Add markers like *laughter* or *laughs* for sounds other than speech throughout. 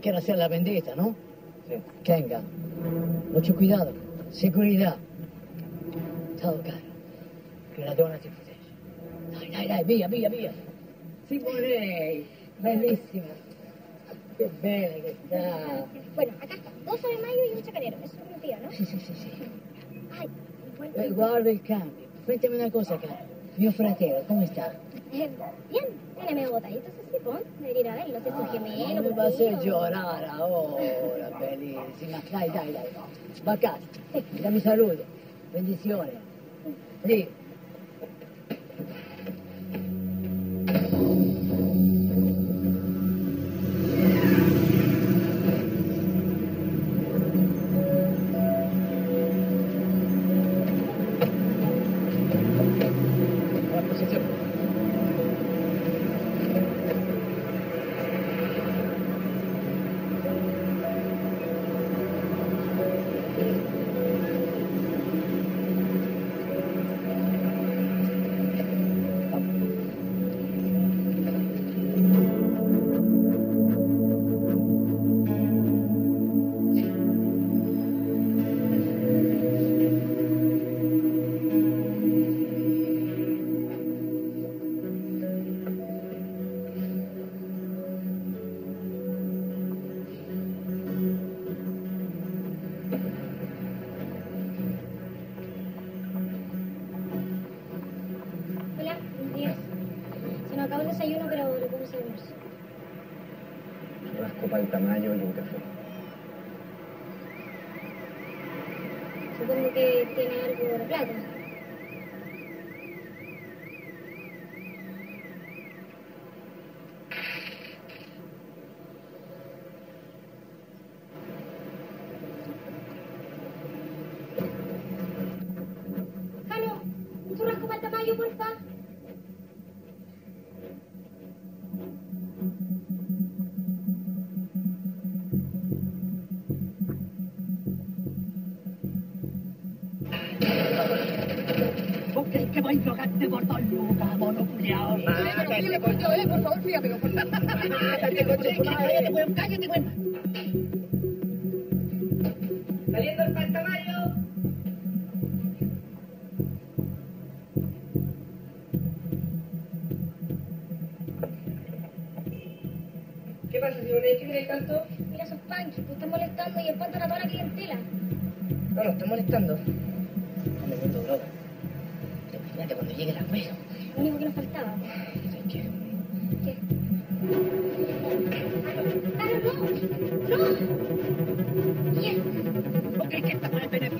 Usted quiere hacer la vendetta, ¿no? Sí. Venga. Mucho cuidado. Seguridad. Ciao, caro. Che la donna ti protegge. Dai, dai, dai, via, via, via. Simone, bellissima. Che bella che sta. Bueno, acá está. 12 de mayo y un chacarero. Eso es un tío, ¿no? Sì, sì, sì, sì. Ay, bueno. Eh, guarda il cambio. Cuéntame una cosa, caro. Mio fratello, come sta? Eh, bien, tiene medio botadito ese tipo. Debería ir a verlo, si es un gemelo. Non mi por va a hacer ahí, o- llorar ahora, bellissima. Dai, dai, dai. Va a casa. Dammi saluto. Benedizione. Lì. Mátate, coño, eh, por favor, fíjamelo, coño, cállate, weón, cállate, weón. Saliendo el pantamayo. ¿Qué pasa, Simone? ¿Qué quieres tanto? Mira esos punkies, pues están molestando y espantan a toda la clientela. No, no, está molestando. No me meto droga. Imagínate cuando llegue el abuelo. Lo único que nos faltaba. ¿Sabes qué? ¿Qué? ¡Claro, no! ¡No! Bien. ¿No crees que estamos en beneficencia,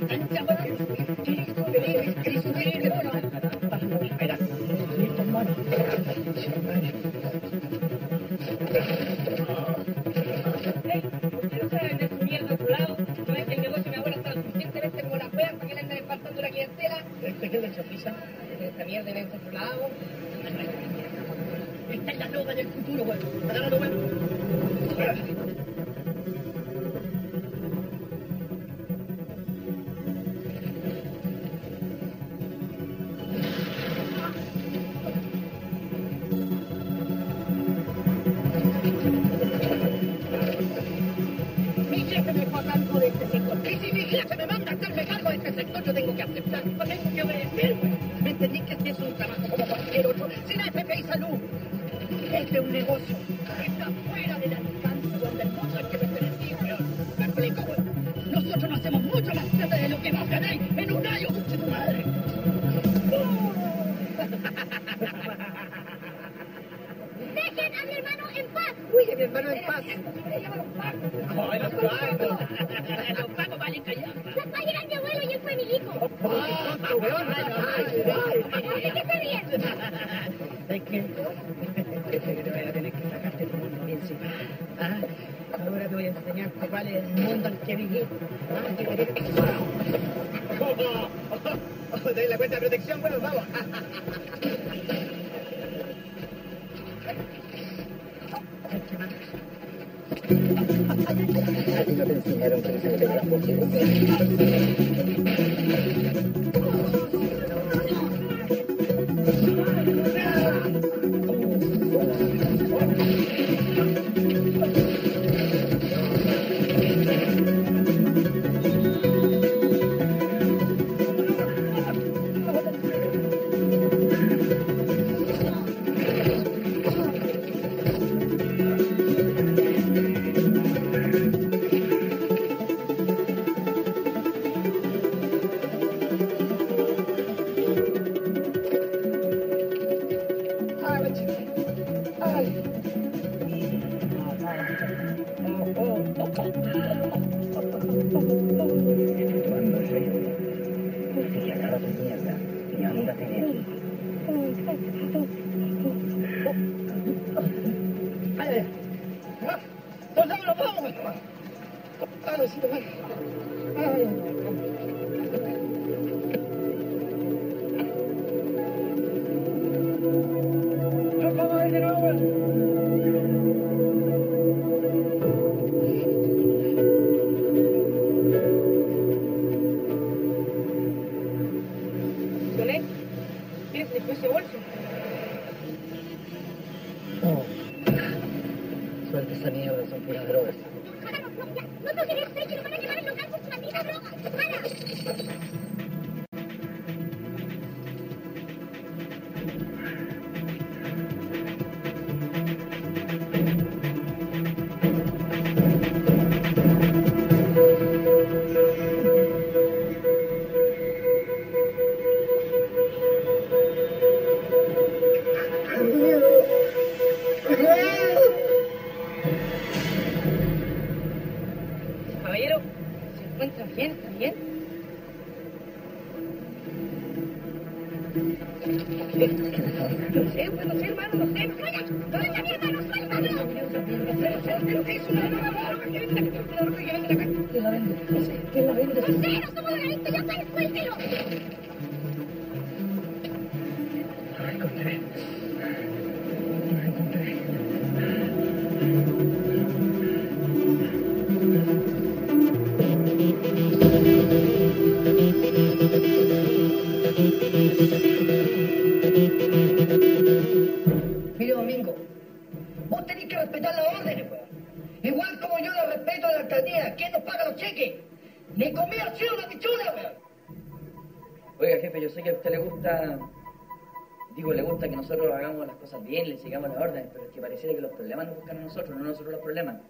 pareciera que los problemas nos buscan a nosotros, no nosotros los problemas.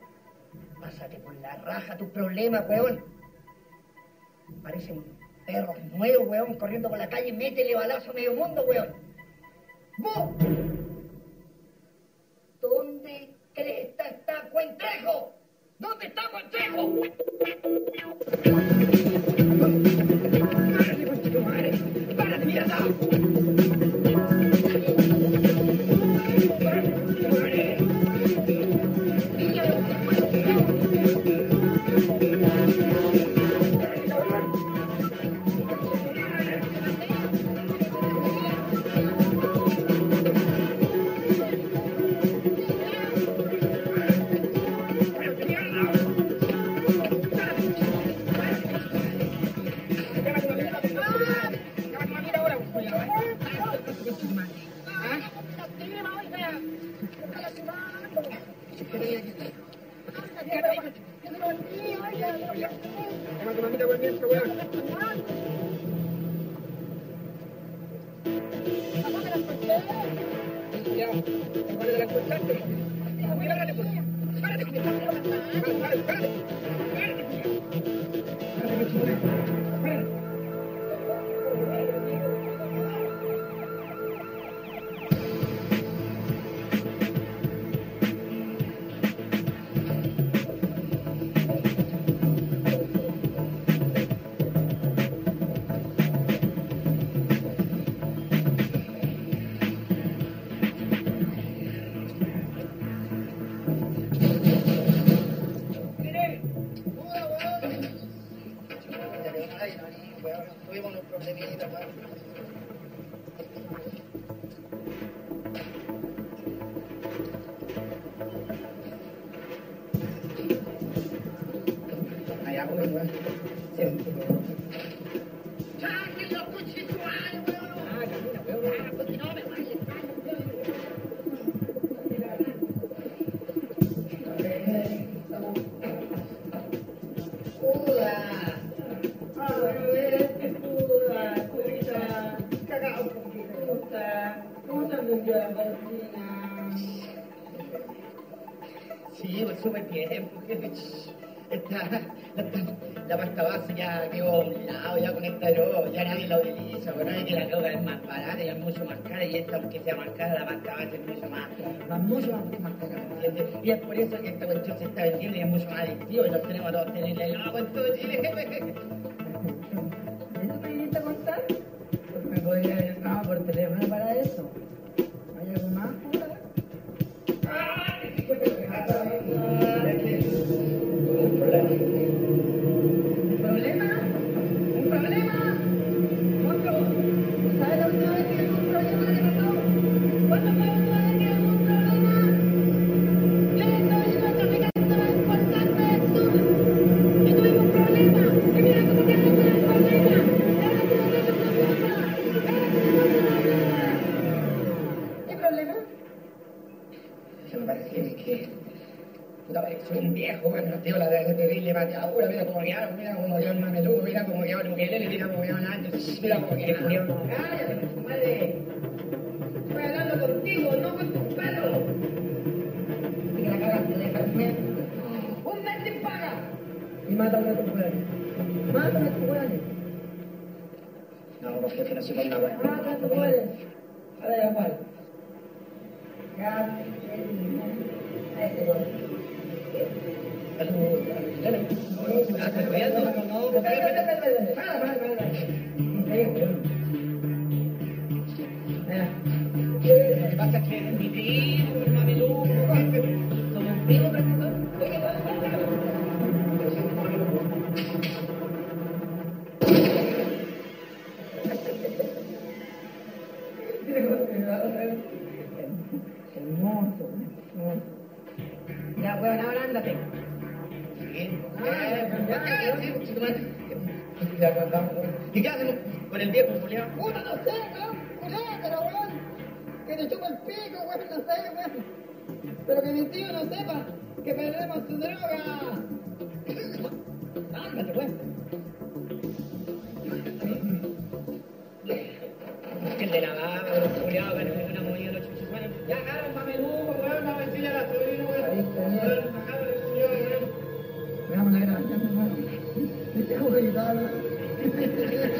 Pásate por la raja tus problemas, weón. Parecen perros nuevos, weón, corriendo por la calle. Métele balazo a medio mundo, weón. ¡Vos! ¿Dónde cresta está Cuentrejo? ¿Dónde está Cuentrejo? Pasta base ya quedó lado, ya con esta droga, ya nadie la utiliza, pero nadie que la droga es más barata y es mucho más cara, y esta, aunque sea más cara, la pasta base es mucho más, más mucho más, más cara, ¿me entiendes? Y es por eso que esta cuestión se está vendiendo y es mucho más adictivo, y los tenemos todos tenerle loco en todo Chile. *laughs* ¿Eso te viniste a contar? Pues me podría haber llamado por teléfono para eso. Que perdemos su droga. Ándate. Que el de la baba, los culiados, que no una movida, los chuchos, weón. Ya, cabrón, mameluco, weón, la vecina la sobrina, weón. Veamos la gracia, hermano. Me tengo que quitar.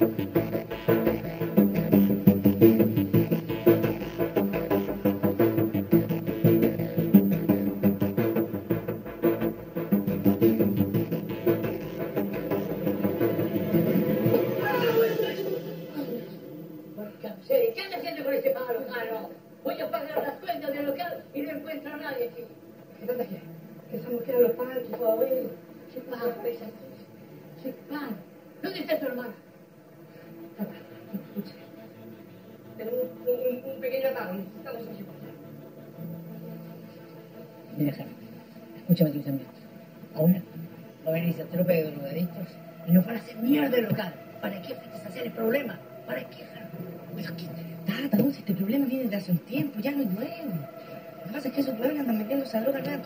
Sí,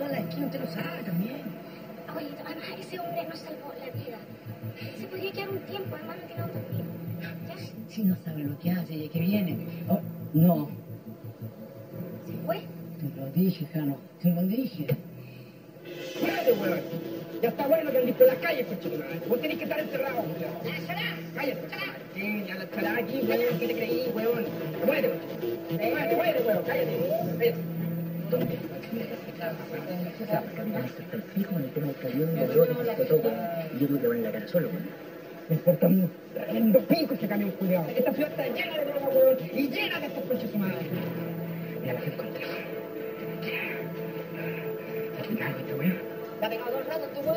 todas las esquinas, usted lo sabe también. Oye, además ese hombre nos salvó la vida. Se podría quedar un tiempo, hermano, que no dormir. ¿Ya? Si no sabe lo que hace y que viene. Oh, no, ¿Se fue? te lo dije, Jano, te lo dije. ¡Muérete, huevón! Ya está bueno que andes por las calles, pues chico. Vos tenés que estar encerrado, huevón. ¡La chará! Cállate, Sí, ya la estará aquí, huevón. ¿Qué te creí, huevón? Muérete, pues. Muérete, muérete, huevón. Cállate. Cállate. El el yo creo que va en la cara solo, huevón. Me importa un tremendo pico ese camión culiado. Esta ciudad está llena de droga, huevón. Y llena de estos coches humanos. Mira, la gente contra.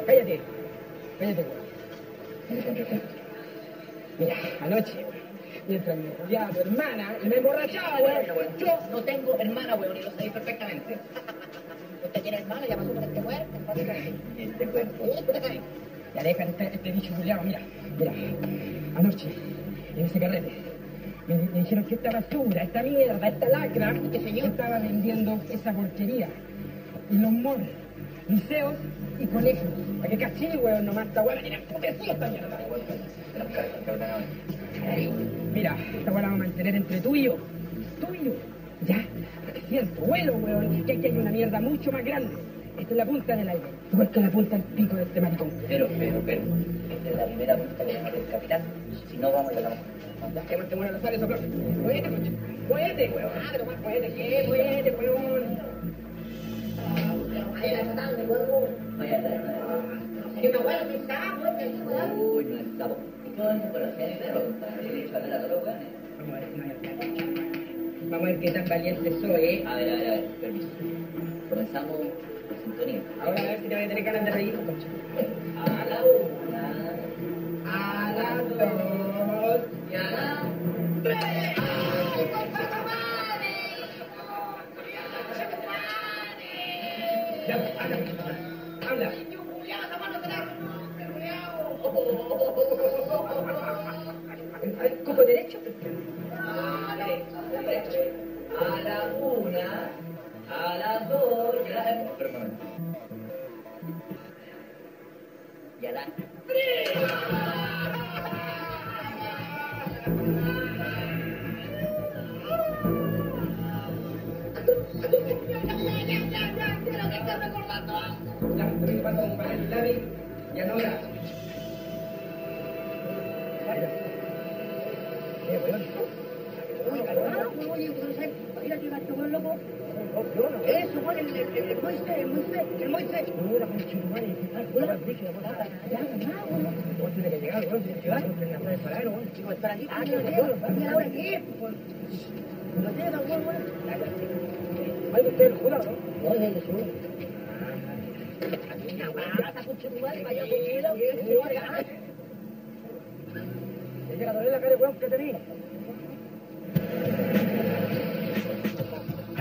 Cállate. Cállate. Mira, anoche, mientras me tu hermana y me emborrachaba, güey, yo no tengo hermana, weón, y lo sabéis perfectamente. Usted tiene hermana, ya pasó por este muerto, este cuerpo. Ya deja este, este bicho culiado, mira, mira. Anoche, en ese carrete, me, me dijeron que esta basura, esta mierda, esta lacra, que señor estaba vendiendo esa porquería. Y los monos, liceos y colegios. Para que caché, weón, nomás esta weón, mira, emputecido esta mierda, Ay, Mira, la vamos a mantener entre tú y yo. Tú y yo. Ya, porque siento, vuelo, weón, que aquí hay una mierda mucho más grande. Esta es la punta del aire. Igual que la punta del pico de este maricón. Pero, pero, pero, esta es la primera punta que tiene el capitán. Si no, vamos a la Ya, que no te mueran los sales soplar. Muévete, coche. Muévete, weón. Ah, pero más muévete, ¿qué? Muévete, weón. Ay, la matando, weón. Vaya a traer una Que me abuelo me está, weón. Uy, no estamos. El derecho a droga. Vamos a ver, no. Vamos a ver qué tan valiente soy, ¿eh? A ver, a ver, a ver, permiso. Comenzamos la sintonía. Ahora a ver si te voy a tener ganas de reír, concha. A la una, a las dos y a la tres. La una, a las dos y a la... Perdón. Y a la Ya, te voy a pasar un papel lápiz y anota. Vaya. Eh, weón. Uy, calmado, oye, Gonzalo, mira que gasto con loco. Eso, bueno, el, el, el Moisés, el Moisés, el Moisés. Chico, espera aquí, ah, no llego, mira ahora qué es, pues. No llega, bueno, bueno. Sube. Una guata, concha tu madre, vaya cochila, oye, Llega a doler la cara, weón, que te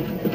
Thank you.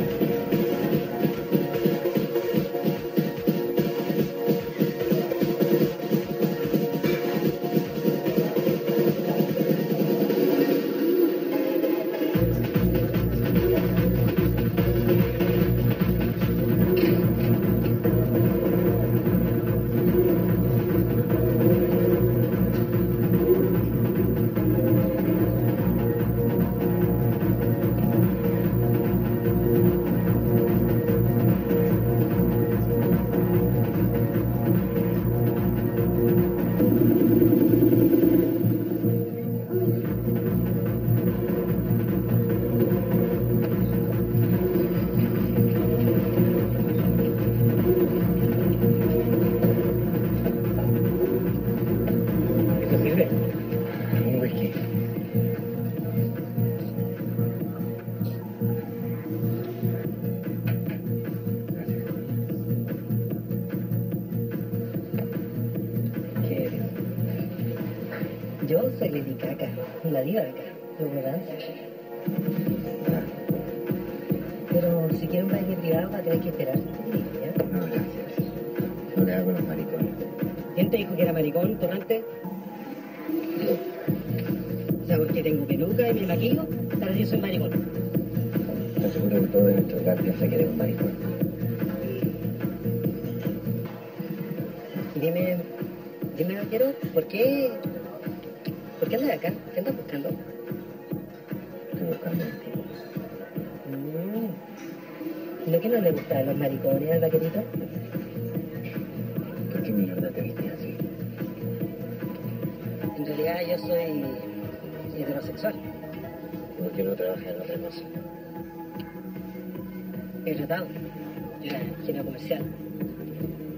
Comercial.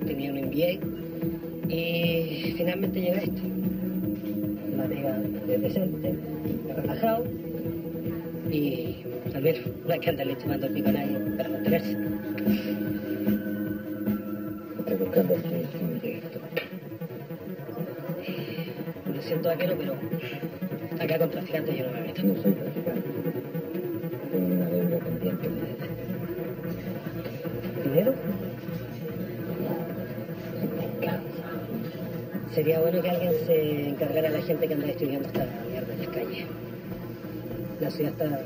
Tenía un MBA y finalmente llegué a esto. Una pega de decente, relajado y al menos no hay que andarle chupando el pico a nadie para mantenerse. Estoy buscando a este indirecto. Lo siento vaquero, pero acá con traficantes yo no me meto. No soy bueno que alguien se encargara de la gente que anda destruyendo esta mierda en las calles. La ciudad está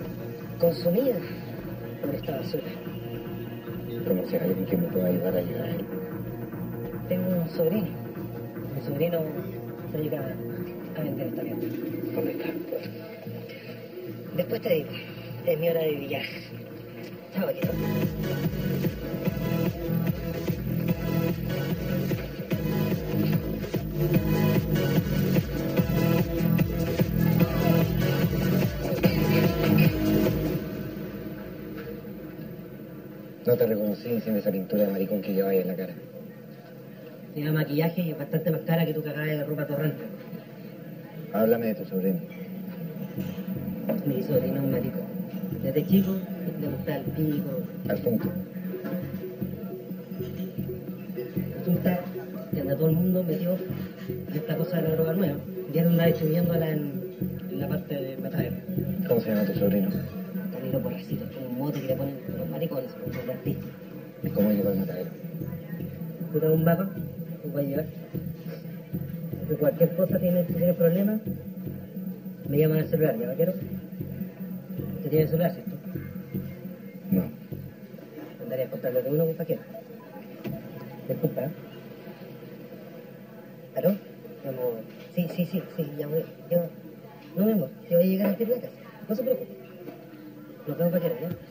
consumida por esta basura. ¿Conoces a alguien que me pueda ayudar a ayudar a él? Tengo un sobrino. Mi sobrino se dedica a vender esta mierda. ¿Dónde está? Después te digo. Es mi hora de viaje. Chao, vaquero. No te reconocí sin esa pintura de maricón que llevas en la cara. Tiene maquillaje y es bastante más cara que tu cagada de ropa torrente. Háblame de tu sobrino. Mi sobrino es un maricón. Desde chico le gusta el pico. Al punto. Resulta que anda todo el mundo metido en esta cosa de la droga nueva. Y él anda distribuyéndola en, en la parte de batalla. ¿Cómo se llama tu sobrino? Es un mote que le ponen los maricones, los artistas. ¿Y cómo llegó al matadero? Das un mapa, tú puedes llevar. Si cualquier cosa tiene, si tienes problemas, me llaman al celular, ¿ya vaquero? ¿Usted tiene celular, cierto? No. Andaría a contarle de uno con paquete. Disculpa. ¿eh? ¿Aló? Vamos. Sí, sí, sí, sí, ya voy. Yo... No, mi amor, te voy a llegar a ti a la casa. No se preocupe. Nos vemos paquete, ¿ya?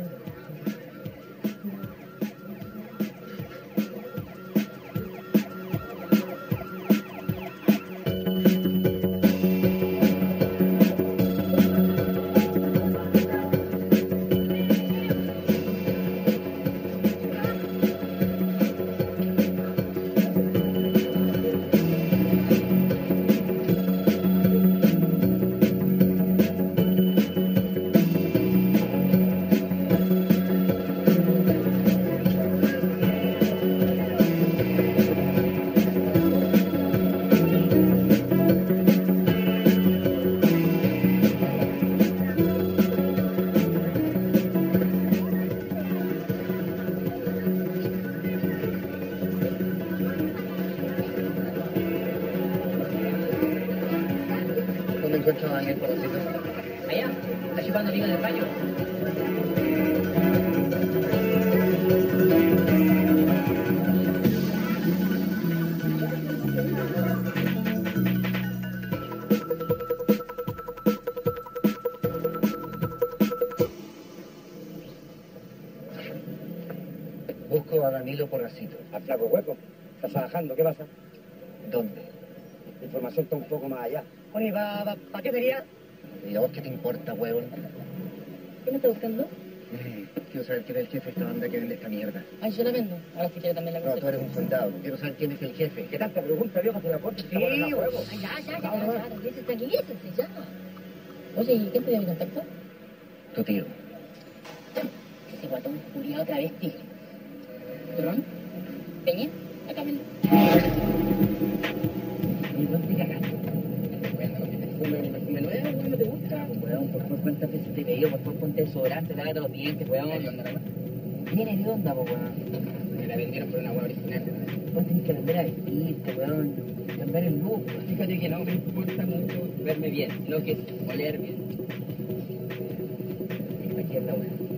Al flaco hueco. Estás trabajando, ¿qué pasa? ¿Dónde? La información está un poco más allá. Oye, ¿para pa, qué sería? ¿Y a vos qué te importa, huevón? ¿Qué me está buscando? Eh, Quiero saber quién es el jefe de esta banda que vende esta mierda. Ay, yo la vendo. Ahora si quiere también la No, tú eres un soldado. Quiero saber quién es el jefe. ¿Qué tanta pregunta, viejo? Se la bueno, la juego. Ay, ya, ya, ya, ya, ya, tranquilícense, ya. Oye, ¿y quién te dio mi contacto? Tu tío. Ese guatón culiado otra vez, tío. ¿Turrón? ¿Peña? Acá me ¿Y dónde cagaste? Perfume, perfume nuevo, weón, ¿no te gusta? Weón, por favor, cuántas veces te he por favor, ponte weón. Viene de onda, weón. Me la vendieron por una hueá original. Vos que a vestirte, weón. Cambiar el look. Fíjate que no me importa mucho verme bien, no que oler bien. Aquí está, weón.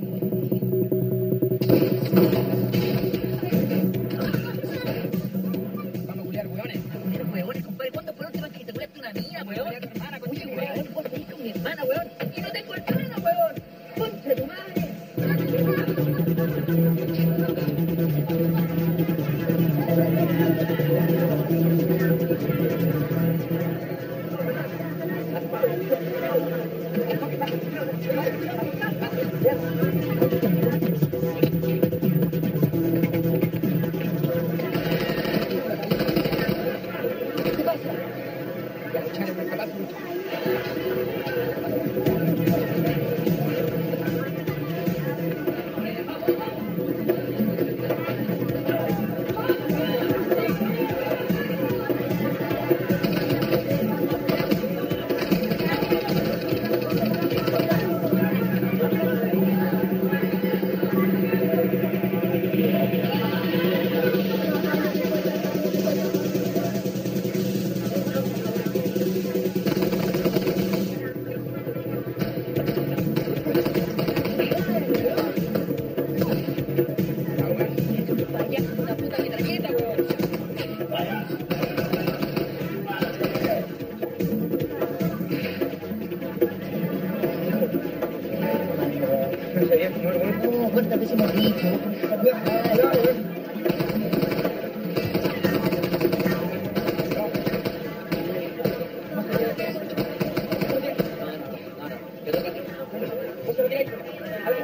Thank you.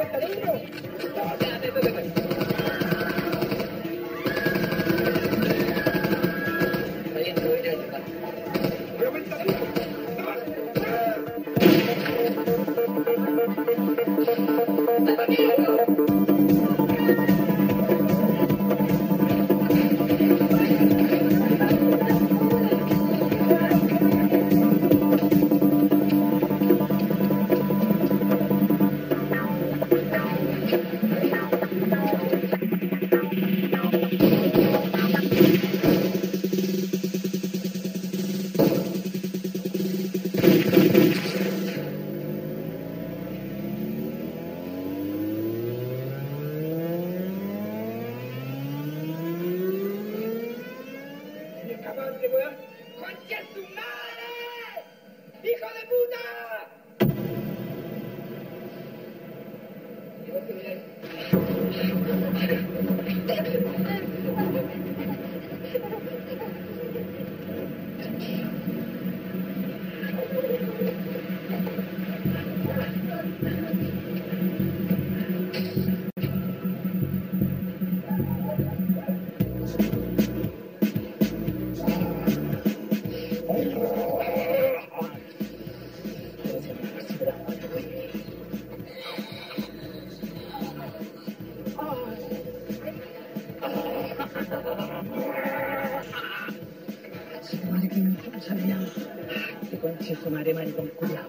ma dai mani ban kulla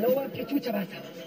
lawa ke cuce ba ta ba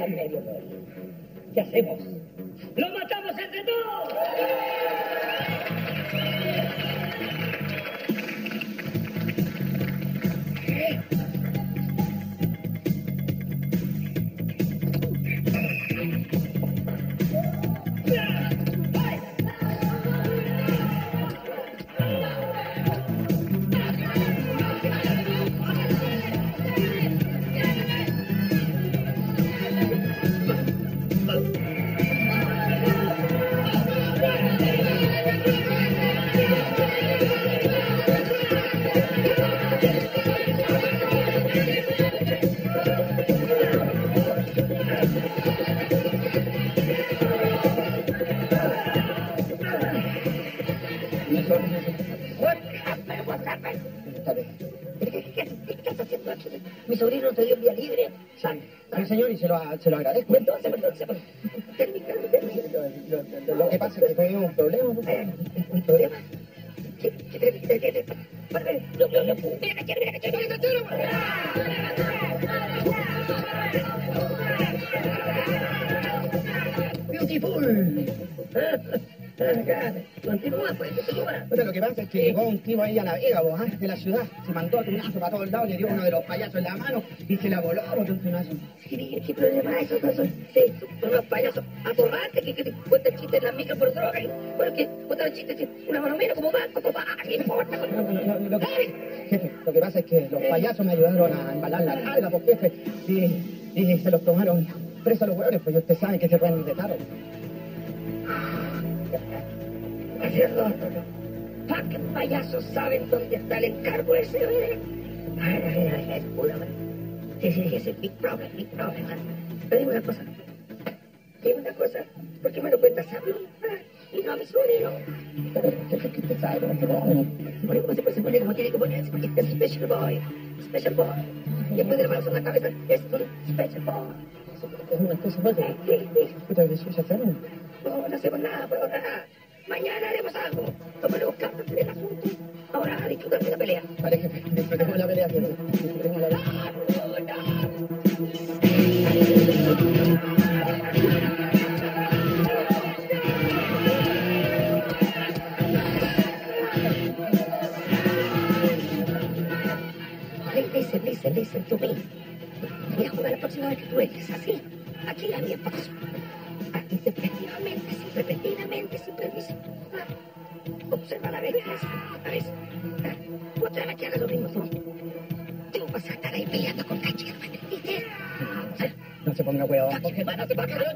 a medio morir. ¿Qué hacemos? Se lo, lo agradezco. Entonces, técnicamente, Lo, lo que pasa es que tuvimos un problema. un problema. ¿Qué, qué, qué, qué. Beautiful. Continúa, pues, continúa. Bueno, lo que pasa es que llegó un tipo ahí a la Vega, vos, de la ciudad, se mandó a tunazo para todos lados, le dio uno de los payasos en la mano y se la voló con un tunazo. ¿Qué, qué problema es eso? Son, los payasos atorrantes que, que te cuentan chistes en la micro por droga. y, Bueno, que cuentan chistes una mano menos como banco, como ah, ¿qué importa? No, no, no, lo, que, jefe, lo que pasa es que los payasos me ayudaron a embalar la carga, pues jefe, y, y se los tomaron presos los hueones, pues usted sabe que se pueden intentar. Es cierto. ¿Para qué payasos saben dónde está el encargo ese? eh? Ay, ay, ay, es pura, man. Sí, sí, ese es big problem, big problem. man. Pero dime una cosa. Dime una cosa. ¿Por qué me lo cuentas a mí? Y no a mi sobrino. Cómo se pone. Como tiene que ponerse, porque es special boy. Special boy. Y después de la mano en la cabeza, es un special boy. Es una cosa fuerte. Sí, sí. Puta, ¿qué suya hacemos? No, no hacemos nada por ahora. Mañana haremos algo. Tomaremos cartas del asunto. Ahora a disfrutar de la pelea. Vale, jefe, disfrutemos la pelea, jefe. Disfrutemos la pelea. Listen, listen, listen to me. Voy a jugar la próxima vez que tú entres así. Aquí a mi espacio. Aquí repetitivamente, sí, repetidamente, sin permiso. Ah, Observa la belleza. A ver. Ah, Otra que haga lo mismo tú. Tú vas a estar ahí peleando con la chica, ¿me entendiste? Ah, No se ponga huevo.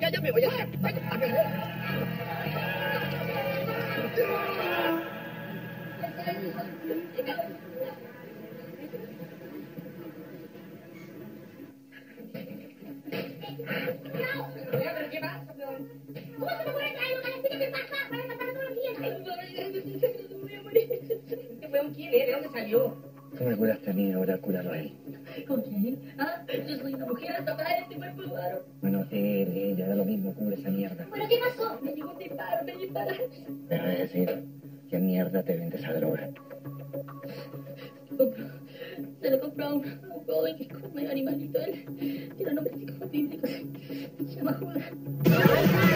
Ya, ya me voy a hacer. Vaya, a ver. ¿Cómo se me ocurre traer una vecina ¿Este weón quién es? ¿De dónde salió? Tú me curaste a mí, ahora cúralo a él. ¿Con quién? Ah, yo soy una mujer hasta para este cuerpo raro. Bueno, él, ella, da lo mismo, cubre esa mierda. ¿Pero qué pasó? Me llegó un disparo, me dispararon. Déjame decir, ¿qué mierda te vende esa droga? Compró- Se lo compró a un, a un joven que es como medio animalito. Él tiene un nombre como bíblico. Se llama Judas.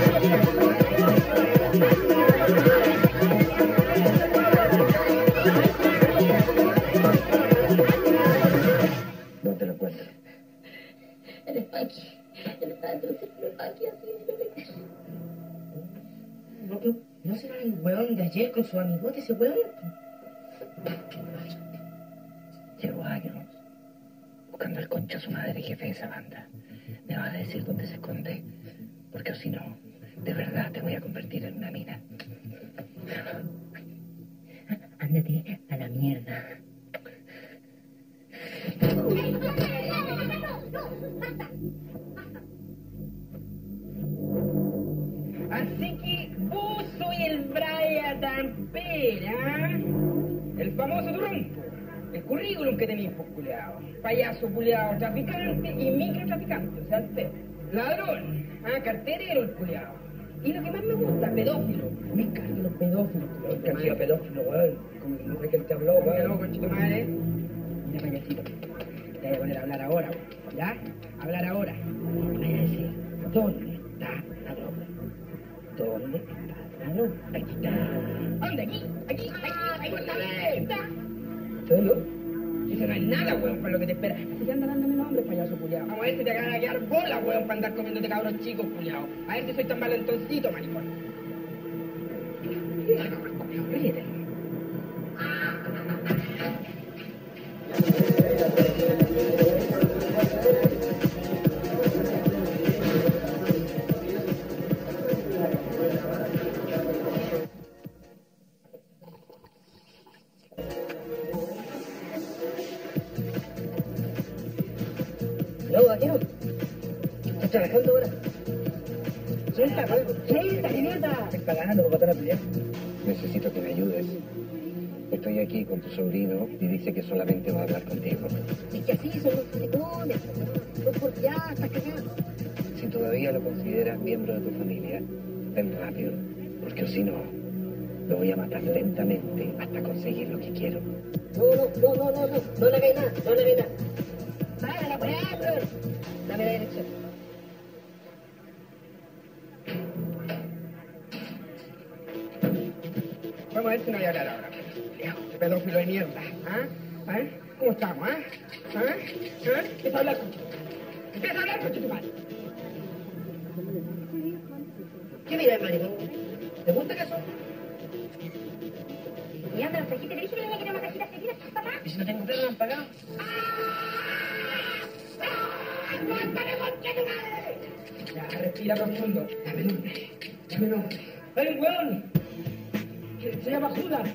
El weón de ayer con su amigote ese weón? Llevo años buscando al concha a su madre jefe de esa banda. Me vas a decir dónde se esconde, porque si no, de verdad te voy a convertir en una mina. Ándate a la mierda. Así que vos soy el Brian Dampera, el famoso trompo. El currículum que tenéis, pues, culiao. Payaso, culiao, traficante y microtraficante, o sea, el feo. Ladrón, ah, carterero el culiao. Y lo que más me gusta, pedófilo. Me encantan los pedófilos. Que ha sido pedófilo, weón. Como que no sé quién te habló, weón. no, conchito madre. Mira, payasito. Te voy a poner a hablar ahora, weón. ¿ya? Hablar ahora. Voy a decir, ¿dónde está la droga? ¿Dónde está la droga? Aquí está. ¿Dónde? Aquí, aquí, aquí, ahí está, ahí está. ¿Serio? Eso no es nada, weón, para lo que te espera. ¿Por qué andas dándome nombre, payaso culiao? Vamos a ver si te van a quedar bola, weón, para andar comiéndote cabros chicos, culiao. A ver si soy tan valentoncito, maricón. Ríete. Idiota. Está ganando para matar a pelear. Necesito que me ayudes. Estoy aquí con tu sobrino y dice que solamente va a hablar contigo. Es que así son los maricones. Son por ya, estás cagado. todavía lo consideras miembro de tu familia, ven rápido, porque si no, lo voy a matar lentamente hasta conseguir lo que quiero. No, no, no, no, no, no, no le hagáis nada, no le hagáis nada. Vaya la weá, bro. Dame la dirección. Vamos a ver si no voy a hablar ahora. Este pedófilo de mierda. ¿Ah? ¿Ah? ¿Cómo estamos, ah? ¿Ah? ¿Ah? Empieza a hablar, concha. Empieza a hablar, concha tu madre. ¿Qué mira, maricón? ¿Te gusta eso? Y anda, los tajitas, le dije que le quería una cajita seguida, papá. ¿Y si no tengo plata, no han pagado? Ya, respira profundo. Dame nombre. Dame nombre. ¡Hay un weón! Se llama. Judas.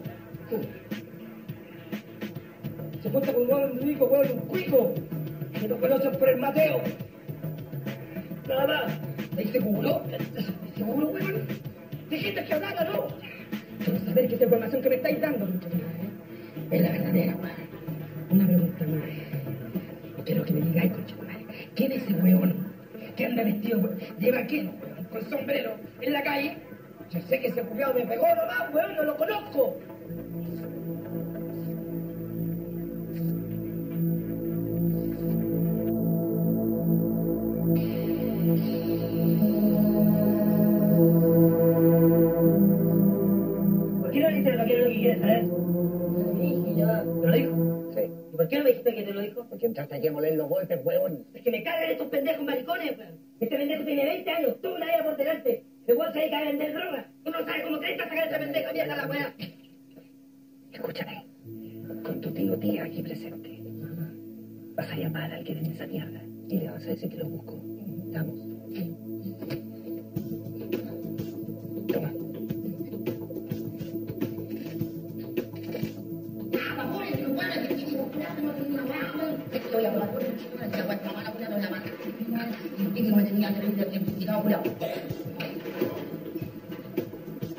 Se cuenta con un rico, un cuico. Que lo conocen por el Mateo. Nada más. ¿Estás seguro? ¿Seguro, weón? Dijiste que hablara, ¿no? Quiero saber que esta información que me estáis dando, madre, es la verdadera, weón. Una pregunta más. Quiero que me digáis, concha tu madre, ¿quién es ese weón que anda vestido vaquero, weón, con sombrero en la calle? Yo sé que ese culiao me pegó nomás, weón, no lo conozco. ¿Por qué no le dices lo que es lo que quieres saber? Y ya. ¿Te lo dijo? Sí, ¿Y por qué no me dijiste que te lo dijo? porque entraste aquí a moler los golpes, huevón. Es que me cagan estos pendejos maricones, weón. Este pendejo tiene 20 años, tú una vida por delante. Weón se dedica a vender droga. Tú no sabes cómo te sacar a pendeja mierda la weá. Escúchame, con tu tío tía aquí presente, vas a llamar al que vende esa mierda y le vas a decir que lo busco. Vamos. Toma. En me me tiene rata acá. ¿Quién chucha está los horas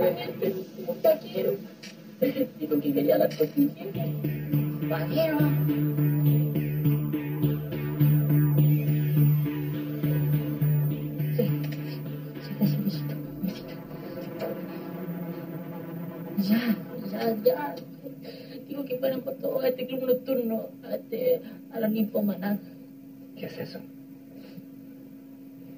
de mente, un taquero. Dijo que quería las costillas. Vaquero. Sí, sí, eso, besito, besito. Ya, ya, ya. Digo que fueran por todo a este club nocturno, a, este, a la ninfomanas. ¿Qué es eso?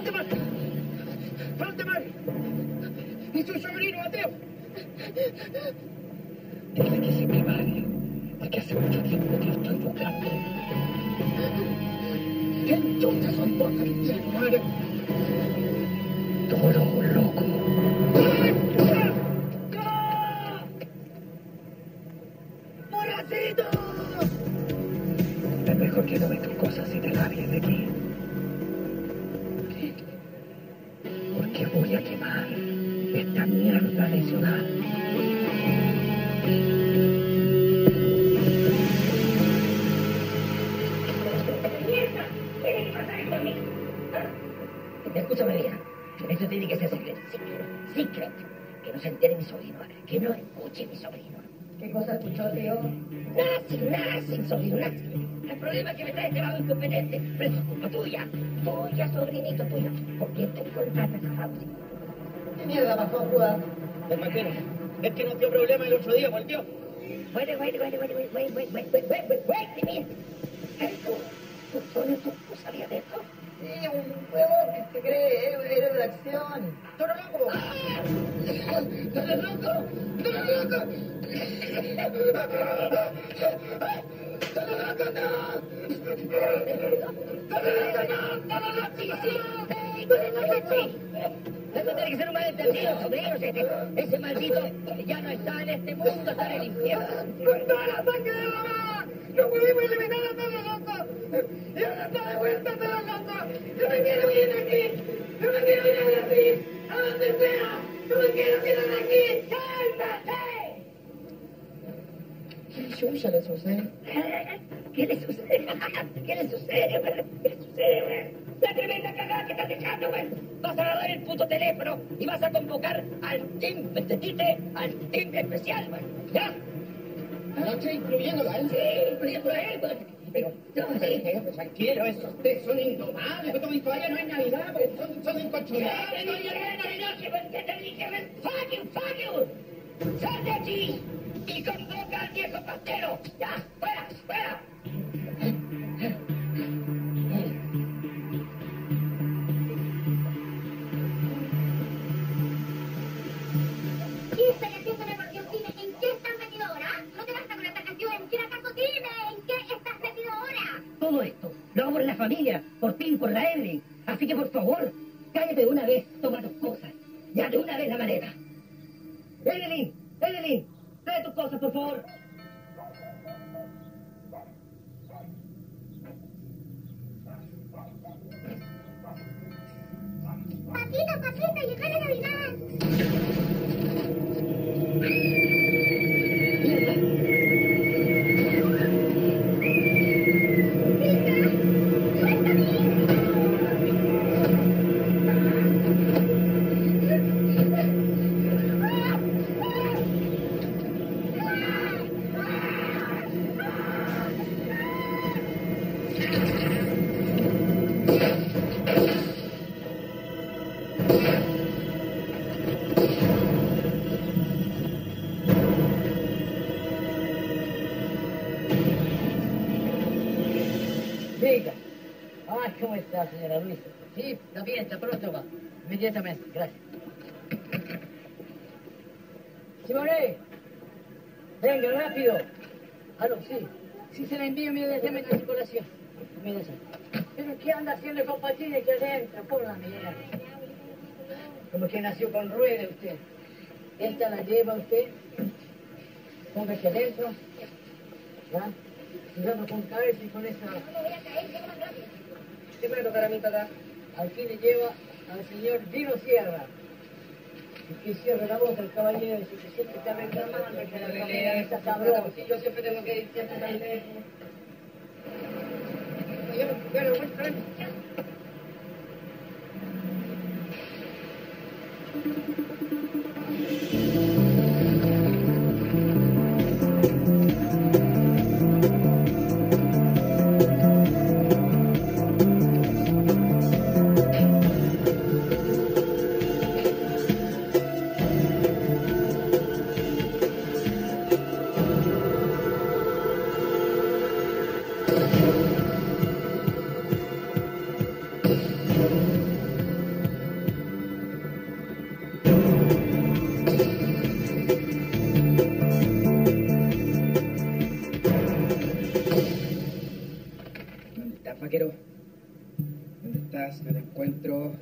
¡Párate más! ¡Párate más! ¡Es tu sobrino, Mateo! Desde que es en primaria, aquí hace mucho tiempo que estoy buscando. ¿Qué chucha son todas mis mujeres? Todo lo Es que nos dio problema el otro día, volvió. Wait, wait, wait, wait, wait, wait, wait, wait a minute. Hey, tú, tú, tú, sabías de esto. Sí, un huevo que se cree héroe de acción. ¡Toro loco! ¡Toro loco! ¡Toro loco! ¡Toro loco, no! ¡Toro loco, no! ¡Toro loco. Eso tiene que ser un malentendido, sobrino. Ese, ese maldito ya no está en este mundo, está en el infierno. ¡Con toda la sangre de la mamá! ¡No pudimos eliminar a Toro loco! ¡Y ahora está de vuelta Toro loco! ¡Yo me quiero ir de aquí! ¡Yo me quiero ir de aquí! ¡A donde sea! ¡Yo me quiero ir de aquí! ¡Cálmate! ¿Qué chucha le sucede? *laughs* ¿Qué le sucede? ¿Qué le sucede? ¿Qué le sucede? La tremenda cagada que estás echando, güey. Vas a agarrar el puto teléfono y vas a convocar al team, ¿entendiste? Al team especial, güey. ¿Ya? Anoche incluyéndolo a él. Sí, incluyendo a él, güey. Pero, no, sí. Tranquilo, esos tres son indomables. Pero todavía no hay Navidad, porque son, son ¡Eh, encochudados. no que me- que te dije. ¡Fuck you, fuck you! ¡Sal de aquí! Y convoca al viejo pastero. ¡Ya! ¡Fuera, fuera! Por favor. Venga, rápido. Aló, sí. Sí, se la envío inmediatamente a circulación. Pero ¿qué anda haciendo con patines que adentro? Por la mierda. Como que nació con rueda usted. Esta la lleva usted. Póngase adentro. ¿Ya? Cuidado con caerse y con esa... No voy a caer, más rápido. ¿Qué me tocará a mí? Aquí le lleva al señor Dino Sierra que cierre la boca el caballero, si se siente está reclamando, que la caballera está sabrosa. Si yo siempre tengo que decir, yo, yo lo voy a ver. ¿Dónde estás? No te encuentro.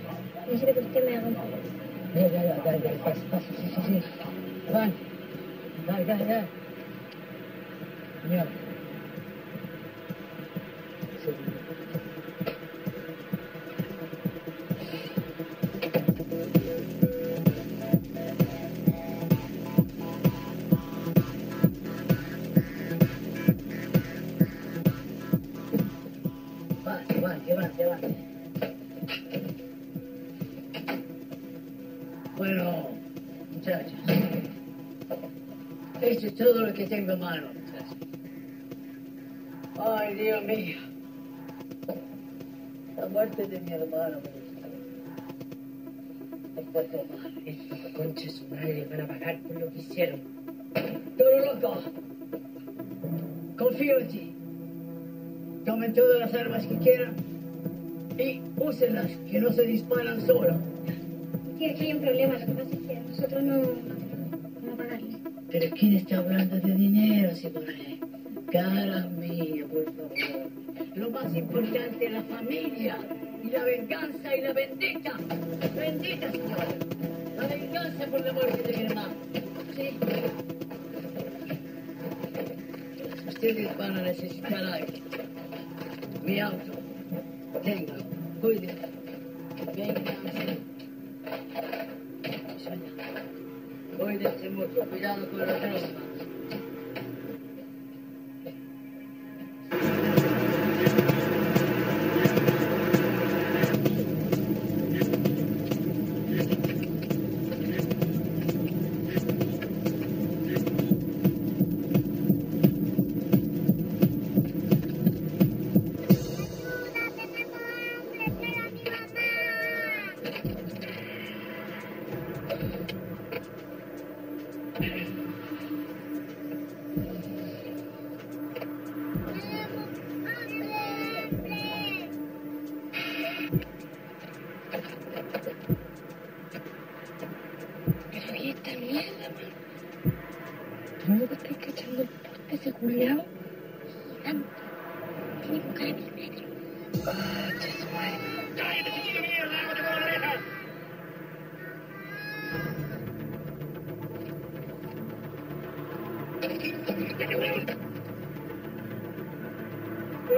Favor? No, no. Necesito que usted me haga un favor. Ya, ya, ya, ya, ya, pasa, pasa, sí, sí, que tengo en mano, muchachos. Ay, Dios mío. La muerte de mi hermano me No puedo más. Estos conches de su madre van a pagar por lo que hicieron. Todo loco. Confío en ti. Tomen todas las armas que quieran y úsenlas, que no se disparan solo. Tiene que hay un problema. Lo que pasa es que nosotros no, Pero ¿quién está hablando de dinero, Simone? Cara mía, por favor. Lo más importante es la familia y la venganza y la vendetta. Bendita, señora. La venganza por la muerte de mi hermano. Sí. Ustedes van a necesitar algo. Mi auto. Tenga. Cuídense. Cuídense mucho. Cuidado con los drogas. Pero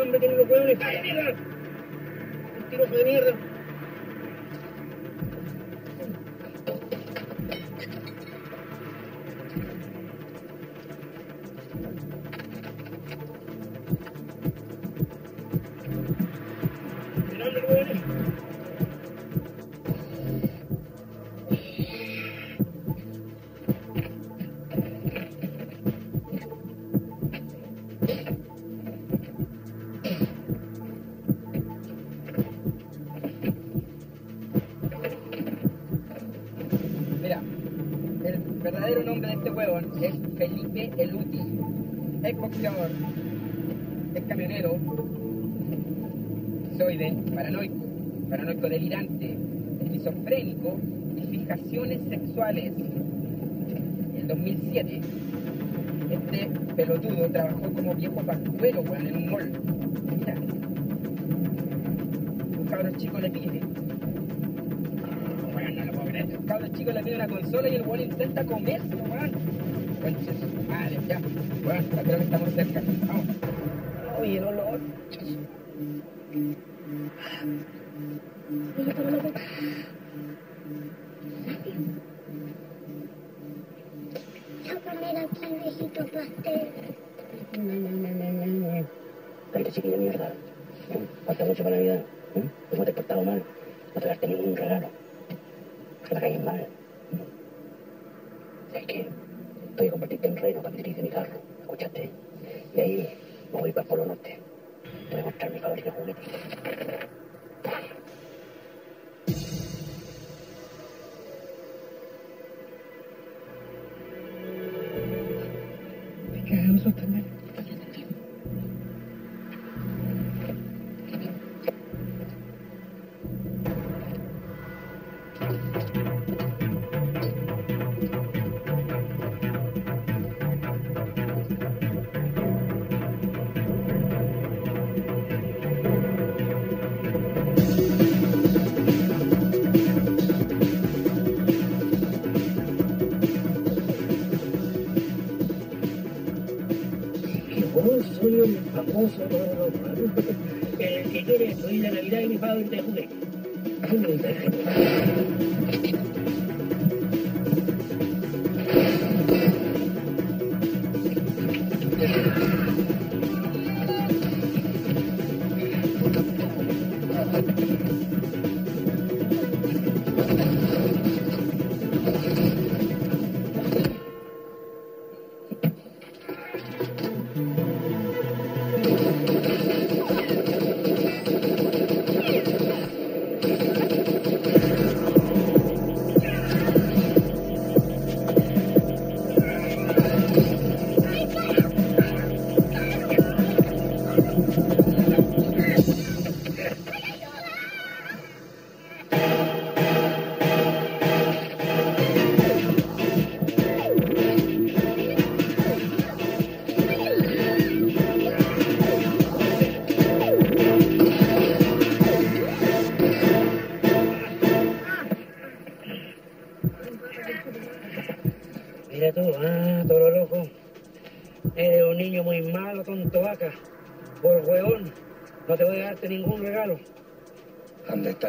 hombre los huevones. ¡Calla, mierda! Mentiroso de mierda. En 2007, este pelotudo trabajó como viejo pascuero, weón, en un mall. Mira, un cabro chico le pide Weón, no lo puedo creer. El cabro chico le pide una consola y el weón intenta comerse, weón. Concha su madre, ya. Weón, la creo que estamos cerca. Vamos. Oye, el olor. Voy a besito pastel. Cállate, chiquilla mierda. ¿Eh? Falta mucho para Navidad. ¿eh? ¿Cómo te has portado mal? No te darte ningún regalo. Que me caes mal. ¿eh? Es que estoy a convertirte en reino para que dirige mi carro. ¿Escuchaste? Y ahí me voy para el Polo Norte. Te voy a mostrar mi fábrica de juguetes. Vos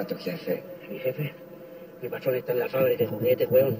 ¿Dónde está tu jefe? Mi jefe, mi patrón está en la fábrica de juguetes, hueón.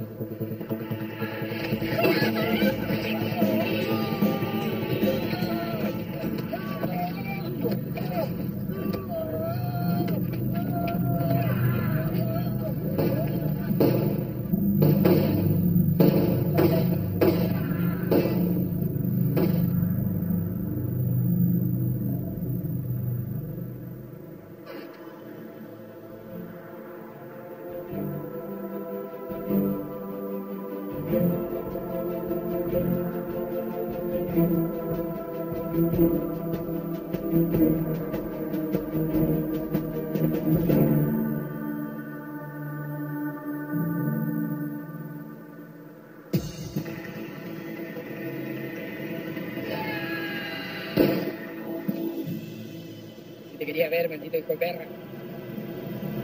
De perra.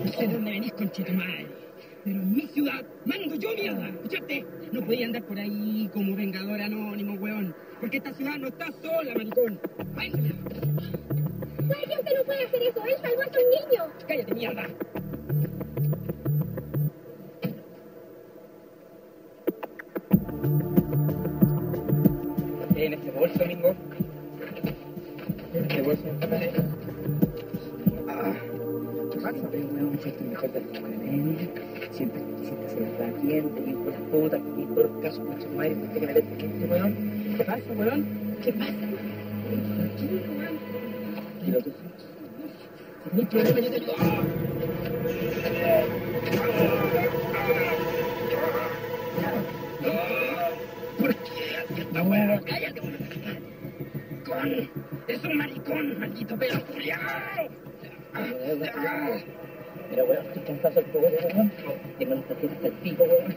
No sé de dónde venís, conchito madre. Pero en mi ciudad mando yo mierda, ¿escuchaste? No podía andar por ahí como vengador anónimo, weón. Porque esta ciudad no está sola, maricón. Váyanse. Guardia, usted no puede hacer eso. Él salvó a su niño. Cállate, mierda. En este bolso, amigo. En este bolso, compadre. Ah, weón, quisiste ser valiente, ir por con su este weón. ¿Qué pasa, weón? ¿Qué pasa? Weón. Tú. ¿Por qué? Cállate, Con, es un maricón, maldito pedo, culiao. Mira, weón, estoy cansado del juego, weón. Tengo las tarjetas hasta el pico, weón.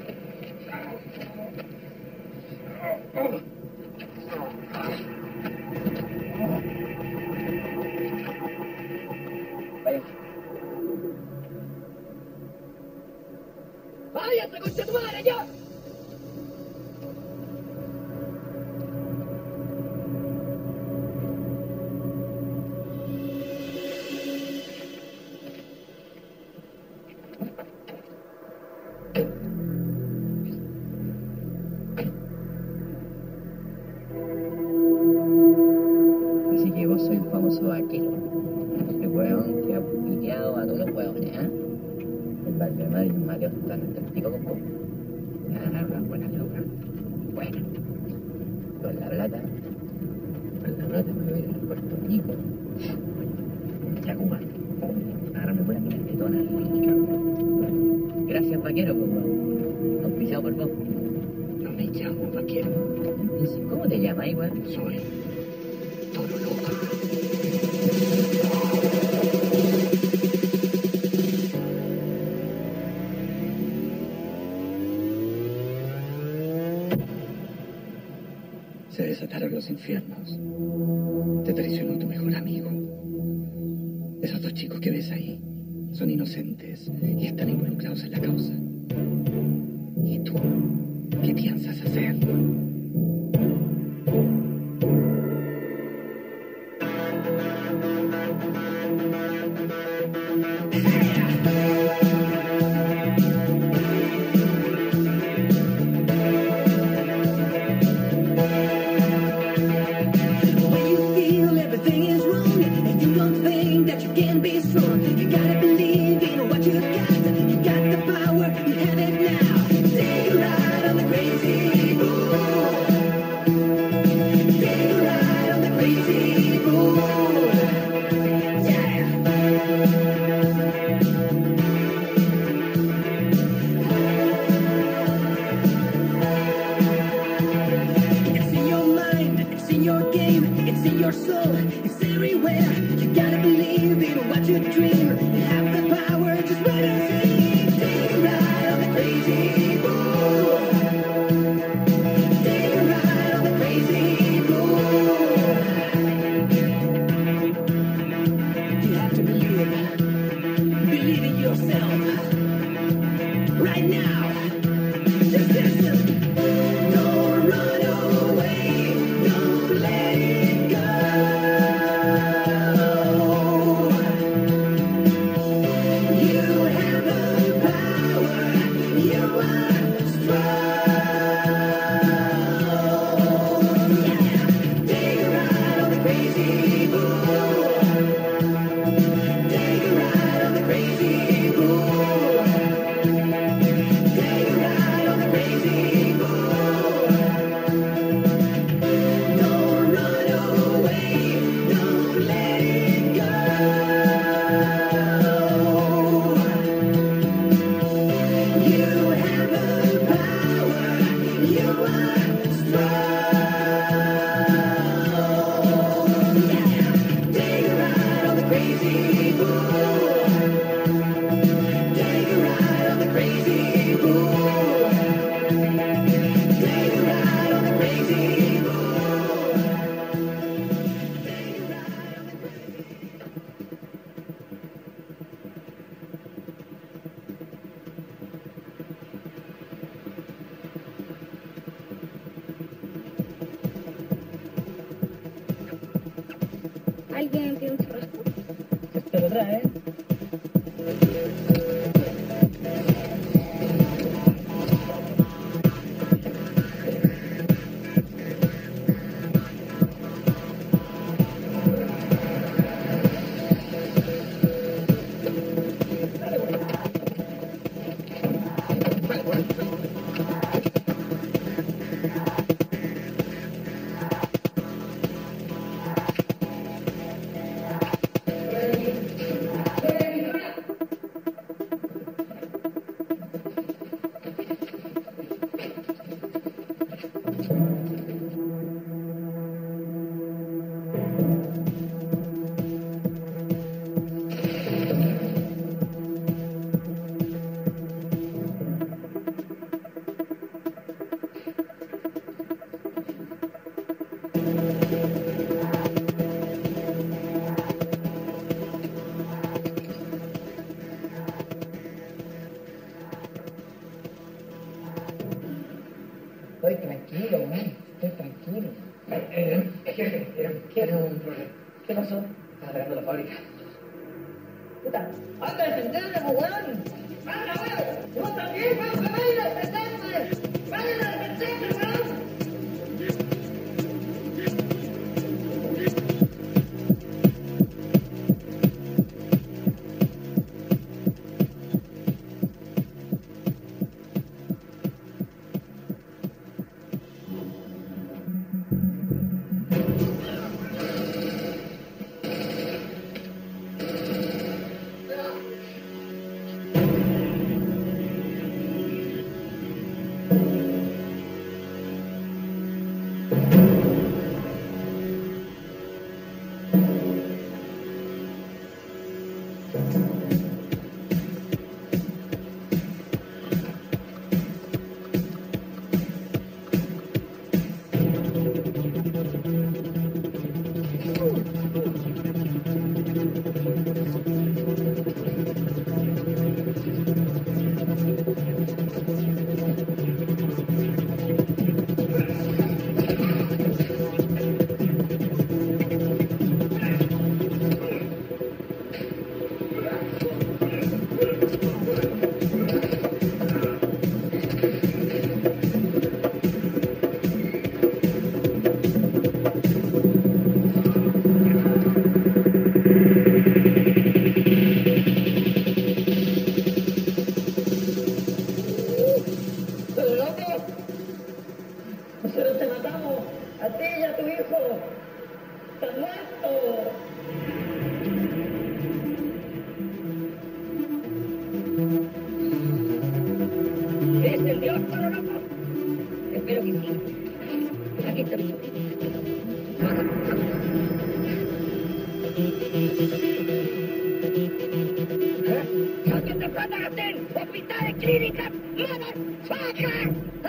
¡Hospitales, clínicas! ¡Motherfucker! ¿Ah?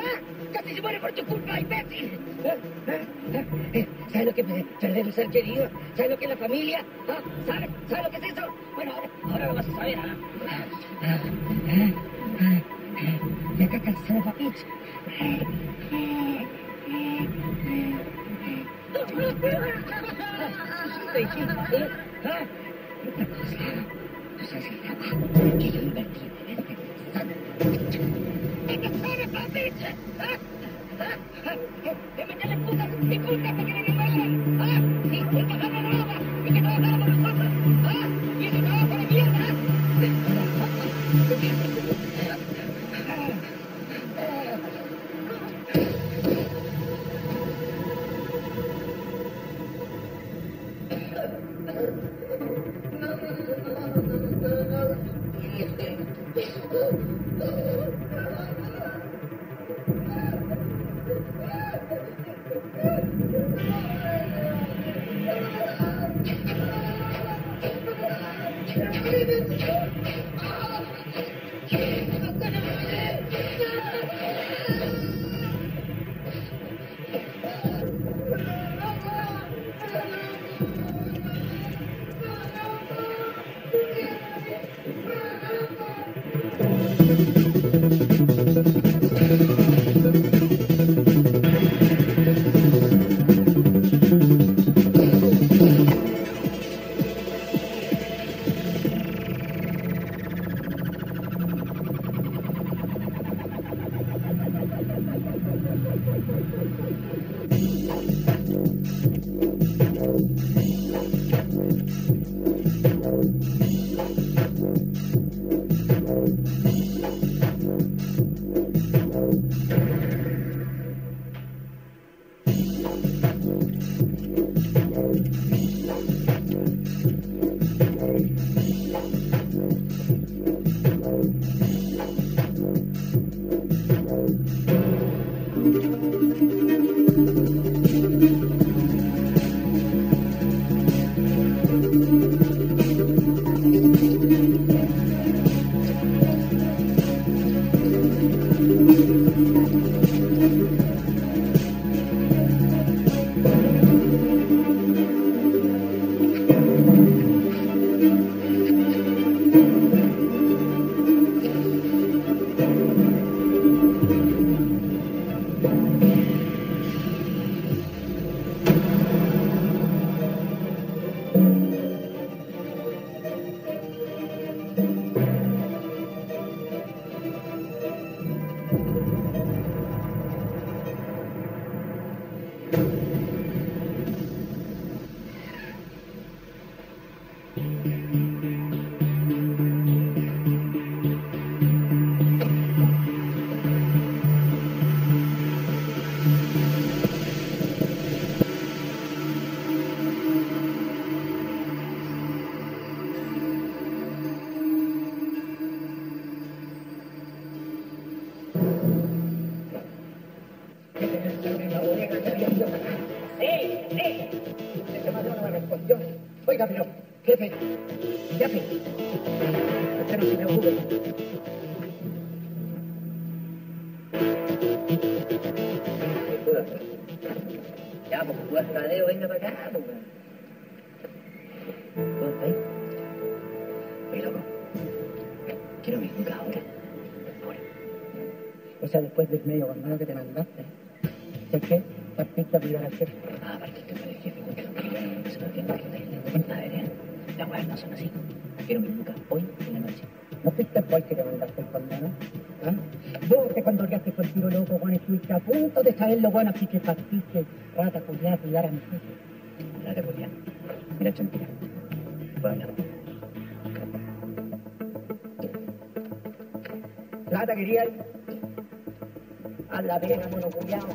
¡Casi se muere por tu culpa, imbécil! ¿Ah? ¿Ah? ¿Ah? ¿Sabes lo que es perder un ser querido? ¿Sabes lo que es la familia? ¿Ah? ¿Sabes? ¿Sabes lo que es eso? Bueno, ahora, ahora lo vas a saber, Y acá casi se me va pinche. ¿Te dijiste? ¿Eh? ¿Ah? Una cosa, no sé si trabajo que yo invertí en este ¡Esta es para pinche! ¿Ah? ¿Ah? ¿Ah? ¡Que meterle putas y putas que nos mueran! ¿Ah? ¡Y que hagan la droga! ¡Y que trabajaran por nosotros! sabes lo bueno así que partiste, rata culiada, cuidar a mis hijos. Rata culiada. Mira, chantira. Bueno. Rata quería ir. A la vega, mono culiado.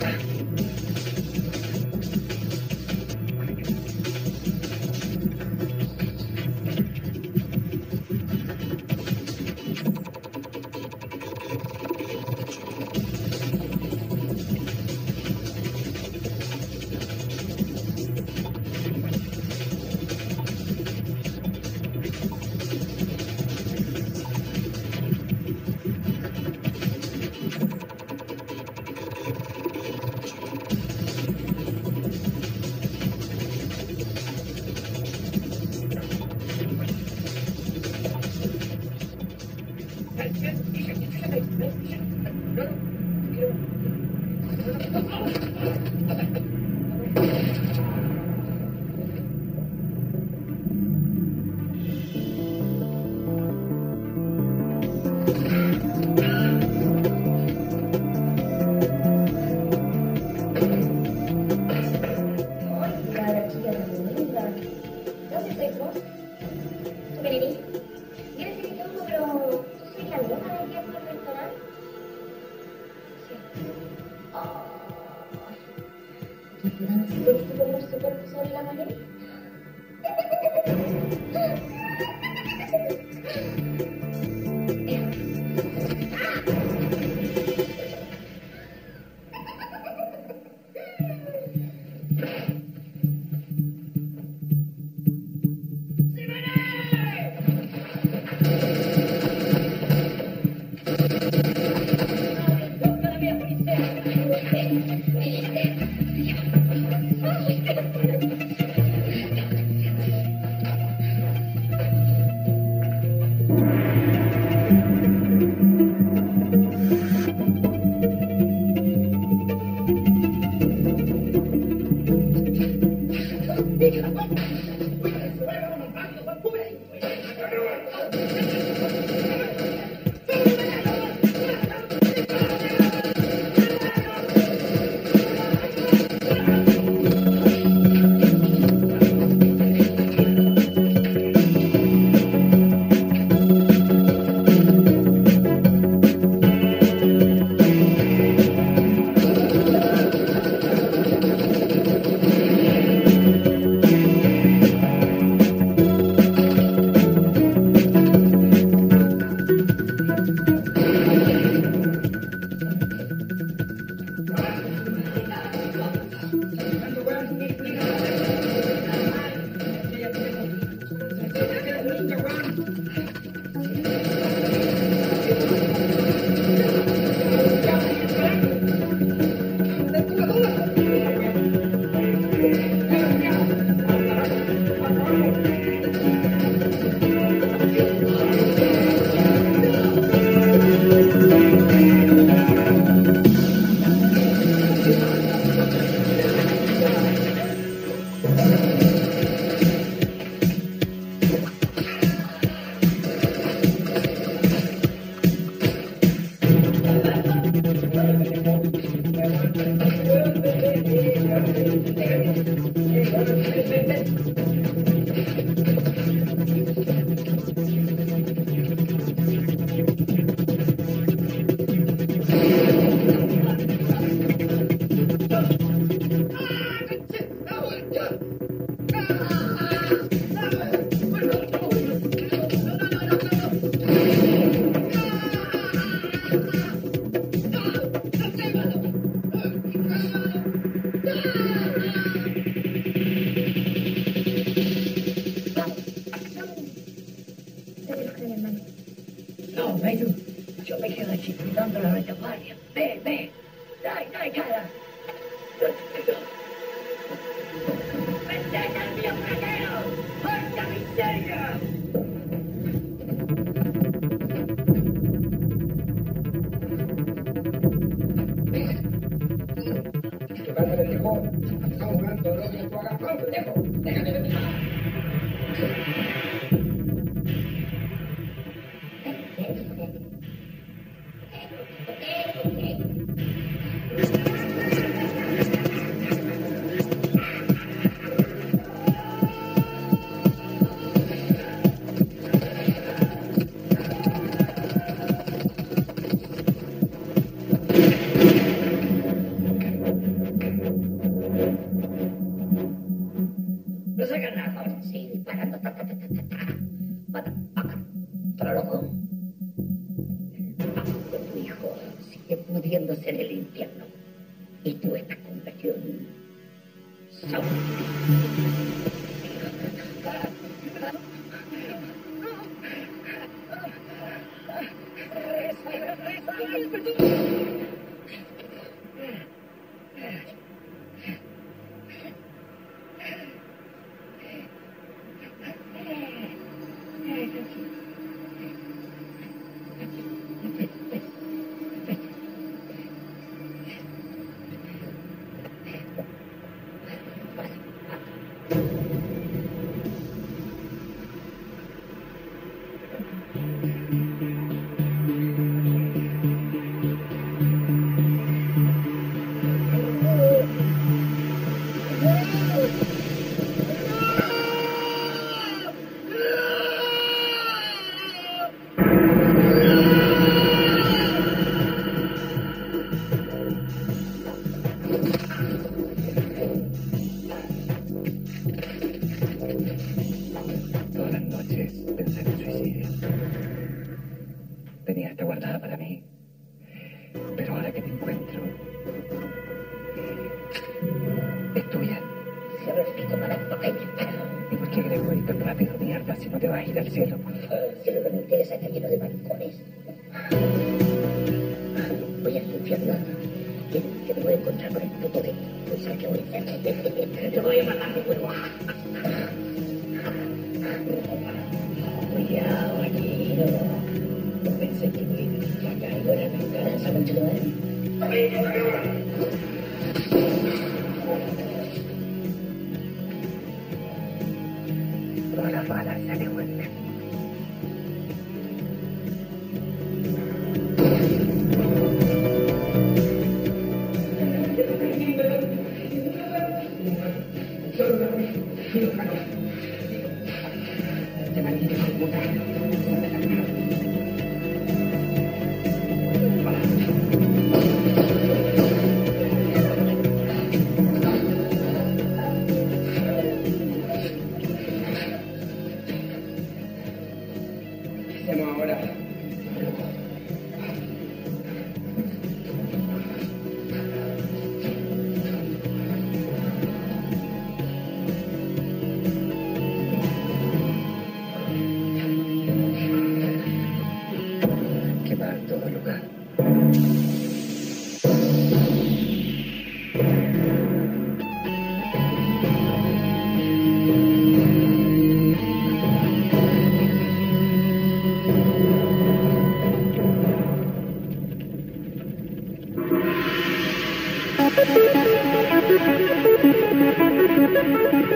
Yeah.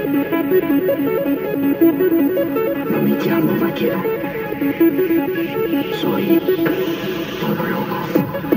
No me llamo vaquero. Soy todo loco.